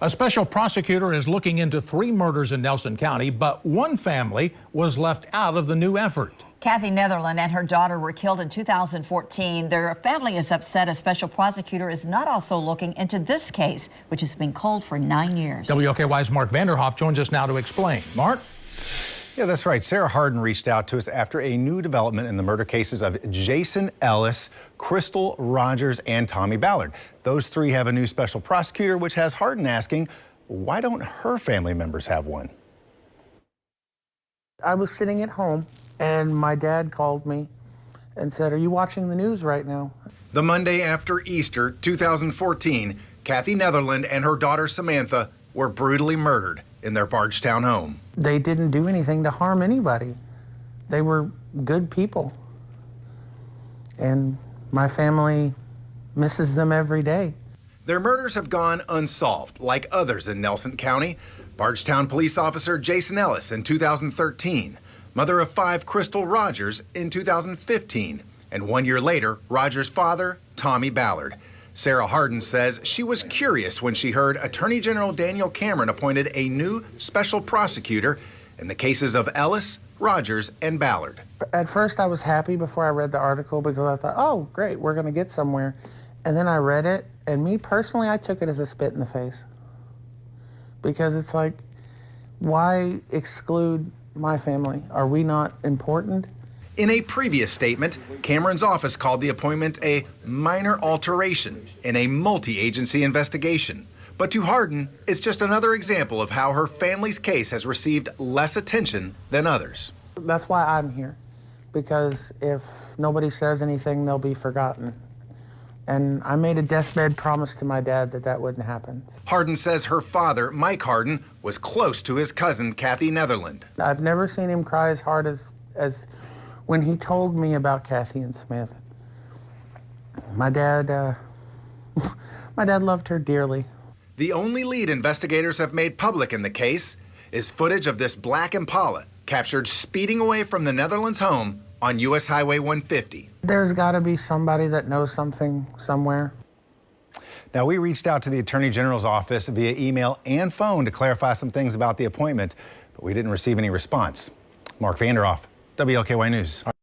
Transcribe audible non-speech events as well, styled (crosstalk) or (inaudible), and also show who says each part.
Speaker 1: A special prosecutor is looking into three murders in Nelson County, but one family was left out of the new effort.
Speaker 2: Kathy Netherland and her daughter were killed in 2014. Their family is upset a special prosecutor is not also looking into this case, which has been cold for nine years.
Speaker 1: WLKY's Mark Vanderhoff joins us now to explain. Mark?
Speaker 3: Yeah, that's right. Sarah Harden reached out to us after a new development in the murder cases of Jason Ellis, Crystal Rogers, and Tommy Ballard. Those three have a new special prosecutor, which has Harden asking, why don't her family members have one?
Speaker 4: I was sitting at home and my dad called me and said, Are you watching the news right now?
Speaker 3: The Monday after Easter 2014, Kathy Netherland and her daughter Samantha were brutally murdered in their Bardstown home.
Speaker 4: They didn't do anything to harm anybody, they were good people. And my family misses them every day.
Speaker 3: Their murders have gone unsolved, like others in Nelson County. Bardstown police officer Jason Ellis in 2013, mother of five Crystal Rogers in 2015, and one year later, Rogers' father, Tommy Ballard. Sarah Harden says she was curious when she heard Attorney General Daniel Cameron appointed a new special prosecutor in the cases of Ellis, Rogers, and Ballard.
Speaker 4: At first, I was happy before I read the article because I thought, oh, great, we're going to get somewhere. And then I read it, and me personally, I took it as a spit in the face. Because it's like, why exclude my family? Are we not important?
Speaker 3: In a previous statement, Cameron's office called the appointment a minor alteration in a multi agency investigation. But to Harden, it's just another example of how her family's case has received less attention than others.
Speaker 4: That's why I'm here. Because if nobody says anything, they'll be forgotten. And I made a deathbed promise to my dad that that wouldn't happen.
Speaker 3: Harden says her father, Mike Harden, was close to his cousin, Kathy Netherland.
Speaker 4: I've never seen him cry as hard as, as when he told me about Kathy and Smith, My dad, uh, (laughs) my dad loved her dearly.
Speaker 3: The only lead investigators have made public in the case is footage of this black Impala captured speeding away from the Netherlands home on U.S. Highway 150.
Speaker 4: There's got to be somebody that knows something somewhere.
Speaker 3: Now, we reached out to the Attorney General's office via email and phone to clarify some things about the appointment, but we didn't receive any response. Mark Vanderhoff, WLKY News.